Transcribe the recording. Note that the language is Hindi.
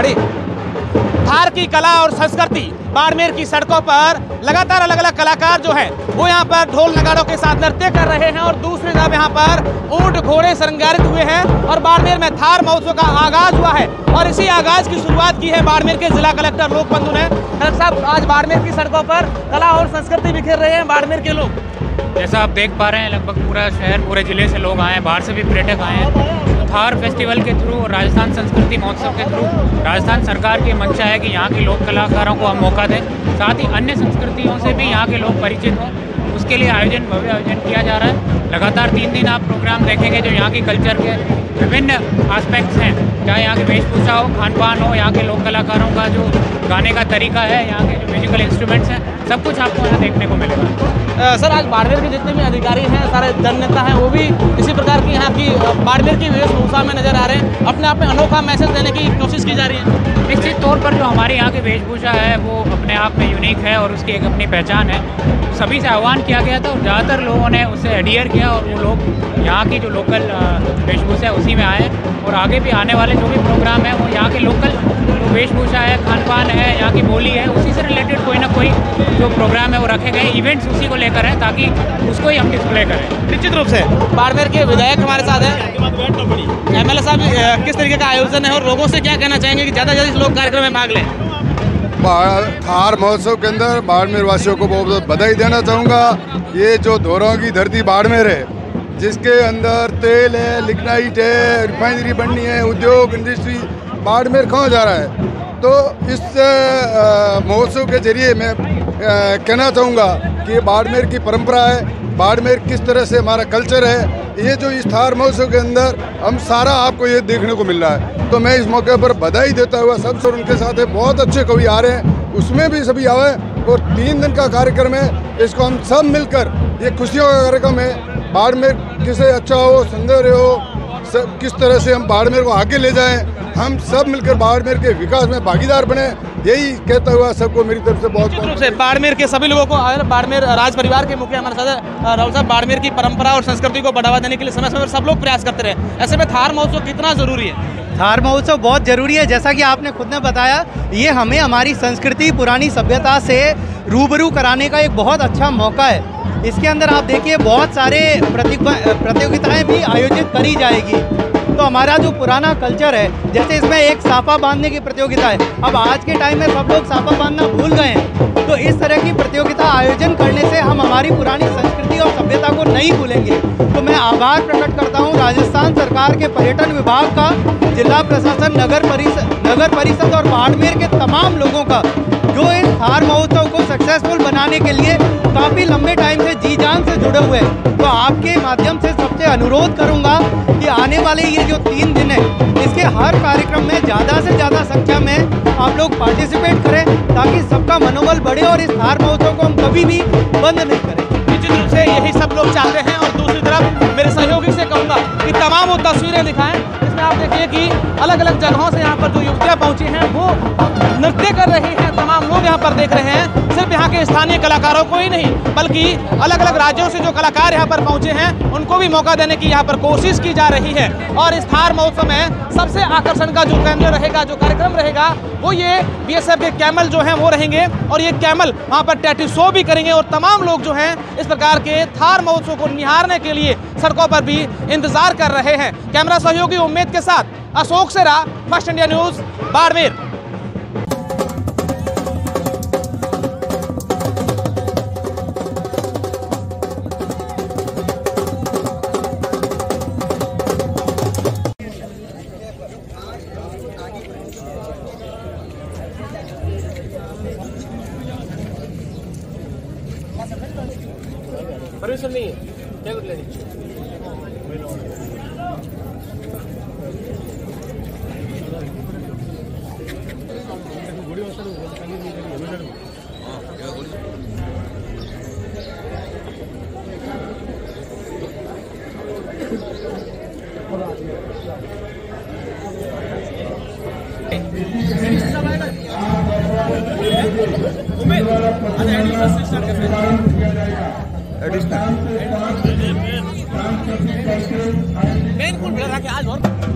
खड़ी। थार की कला और संस्कृति बाड़मेर की सड़कों पर लगातार अलग अलग कलाकार जो हैं, वो यहाँ पर ढोल नगाड़ों के साथ नृत्य कर रहे हैं और दूसरी तरफ़ यहाँ पर ऊँट घोड़े श्रृंगारित हुए हैं और बाड़मेर में थार महोत्सव का आगाज़ हुआ है और इसी आगाज़ की शुरुआत की है बाड़मेर के जिला कलेक्टर लोक बंधु ने। साहब, आज बाड़मेर की सड़कों पर कला और संस्कृति बिखेर रहे हैं बाड़मेर के लोग। जैसा आप देख पा रहे हैं, लगभग पूरा शहर, पूरे ज़िले से लोग आए हैं, बाहर से भी पर्यटक आए हैं। थार फेस्टिवल के थ्रू और राजस्थान संस्कृति महोत्सव के थ्रू राजस्थान सरकार की मंशा है कि यहाँ के लोक कलाकारों को हम मौका दें। साथ ही अन्य संस्कृतियों से भी यहाँ के लोग परिचित हों। उसके लिए आयोजन, भव्य आयोजन किया जा रहा है। लगातार तीन दिन आप प्रोग्राम देखेंगे जो यहाँ की कल्चर के विभिन्न आस्पेक्ट्स हैं। चाहे यहाँ की वेशभूषा हो खान पान हो यहाँ के लोक कलाकारों का जो गाने का तरीका है यहाँ के जो म्यूजिकल इंस्ट्रूमेंट्स हैं सब कुछ आपको यहाँ देखने को मिलेगा। सर आज बाड़मेर के जितने भी अधिकारी हैं सारे जननेता हैं वो भी इसी प्रकार की यहाँ की बाड़मेर की वेशभूषा में नज़र आ रहे हैं। अपने आप में अनोखा मैसेज देने की कोशिश की जा रही है। निश्चित तौर पर जो हमारे यहाँ की वेशभूषा है वो अपने आप में यूनिक है और उसकी एक अपनी पहचान है। सभी से आह्वान किया गया था और ज़्यादातर लोगों ने उसे एडियर किया। और वो लोग यहाँ की जो लोकल वेशभूषा है उसी में आए और आगे भी आने वाले जो भी प्रोग्राम है वो यहाँ के लोकल जो वेशभूषा है खान पान है, यहाँ की बोली है, उसी से रिलेटेड कोई ना कोई जो प्रोग्राम है वो रखे गए इवेंट्स उसी को लेकर है ताकि उसको ही हम डिस्प्ले करें। निश्चित रूप से बाड़मेर के विधायक हमारे साथ हैं। एम एल साहब किस तरीके का आयोजन है और लोगों से क्या कहना चाहेंगे कि ज़्यादा से ज़्यादा लोग कार्यक्रम में भाग लें? थार महोत्सव के अंदर बाड़मेर वासियों को बहुत बहुत बधाई देना चाहूँगा। ये जो धोरों की धरती बाड़मेर है जिसके अंदर तेल है, लिग्नाइट है, रिफाइनरी बननी है, उद्योग इंडस्ट्री बाड़मेर कहाँ जा रहा है। तो इस महोत्सव के ज़रिए मैं कहना चाहूँगा कि बाड़मेर की परंपरा है। बाड़मेर किस तरह से हमारा कल्चर है, ये जो इस थार महोत्सव के अंदर हम सारा आपको ये देखने को मिल रहा है। तो मैं इस मौके पर बधाई देता हुआ सब और उनके साथ बहुत अच्छे कवि आ रहे हैं, उसमें भी सभी आवे और तीन दिन का कार्यक्रम है, इसको हम सब मिलकर ये खुशियों का कार्यक्रम है। बाड़मेर किसे अच्छा हो, सुंदर हो सब किस तरह से हम बाड़मेर को आगे ले जाएँ हम सब मिलकर बाड़मेर के विकास में भागीदार बने यही कहता हुआ सबको मेरी तरफ़ से बहुत रूप से बाड़मेर के सभी लोगों को बाड़मेर राज परिवार के मुखिया हमारे साथ राहुल साहब बाड़मेर की परंपरा और संस्कृति को बढ़ावा देने के लिए समय समय पर सब लोग प्रयास करते रहे। ऐसे में थार महोत्सव कितना ज़रूरी है? थार महोत्सव बहुत ज़रूरी है जैसा कि आपने खुद ने बताया ये हमें हमारी संस्कृति पुरानी सभ्यता से रूबरू कराने का एक बहुत अच्छा मौका है। इसके अंदर आप देखिए, बहुत सारे प्रतियोगिताएँ भी आयोजित करी जाएगी। तो हमारा जो पुराना कल्चर है, जैसे इसमें एक साफा बांधने की प्रतियोगिता है, अब आज के टाइम में सब लोग साफा बांधना भूल गए हैं। तो इस तरह की प्रतियोगिता आयोजन करने से हम हमारी पुरानी संस्कृति और सभ्यता को नहीं भूलेंगे। तो मैं आभार प्रकट करता हूँ राजस्थान सरकार के पर्यटन विभाग का, जिला प्रशासन, नगर परिषद नगर परिषद और बाड़मेर के तमाम लोगों का। जो इस हार महोत्सव को सक्सेसफुल बनाने के लिए काफ़ी लंबे टाइम से जी जान से जुड़े हुए हैं। तो आपके माध्यम से सबसे अनुरोध करूँगा कि आने वाले ये जो तीन दिन है, इसके हर कार्यक्रम में ज़्यादा से ज़्यादा संख्या में आप लोग पार्टिसिपेट करें, ताकि सबका मनोबल बढ़े और इस हार महोत्सव को हम कभी भी बंद नहीं करें। निश्चित रूप से यही सब लोग चाहते हैं और दूसरी तरफ़ मेरे सहयोगी से कहूँगा कि तमाम वो तस्वीरें दिखाएँ इसमें आप देखिए कि अलग अलग जगहों से यहाँ पर जो युवतियाँ पहुँची हैं, वो नृत्य कर रही हैं। तमाम लोग यहाँ पर देख रहे हैं। सिर्फ़ यहाँ के स्थानीय कलाकारों को ही नहीं, बल्कि अलग अलग राज्यों से जो कलाकार यहाँ पर पहुँचे हैं, उनको भी मौका देने की यहाँ पर कोशिश की जा रही है। और इस थार महोत्सव में सबसे आकर्षण का जो केंद्र रहेगा, जो कार्यक्रम रहेगा, वो ये बीएसएफ के कैमल जो हैं, वो रहेंगे। और ये कैमल वहाँ पर टैटू शो भी करेंगे और तमाम लोग जो हैं, इस प्रकार के थार महोत्सव को निहारने के लिए सड़कों पर भी इंतज़ार कर रहे हैं। कैमरा सहयोगी उम्मीद के साथ Ashok Sera, first India news, Barmer. Permission नहीं है क्या कर मेन कुल मिला के और